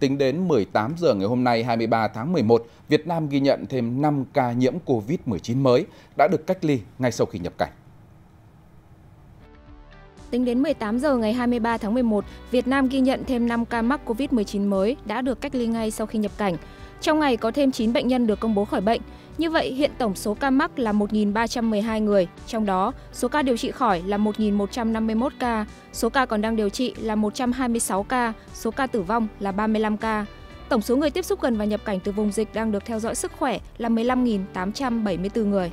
Tính đến 18 giờ ngày hôm nay 23 tháng 11, Việt Nam ghi nhận thêm 5 ca nhiễm COVID-19 mới đã được cách ly ngay sau khi nhập cảnh. Tính đến 18 giờ ngày 23 tháng 11, Việt Nam ghi nhận thêm 5 ca mắc COVID-19 mới đã được cách ly ngay sau khi nhập cảnh. Trong ngày có thêm 9 bệnh nhân được công bố khỏi bệnh. Như vậy, hiện tổng số ca mắc là 1.312 người, trong đó số ca điều trị khỏi là 1.151 ca, số ca còn đang điều trị là 126 ca, số ca tử vong là 35 ca. Tổng số người tiếp xúc gần và nhập cảnh từ vùng dịch đang được theo dõi sức khỏe là 15.874 người.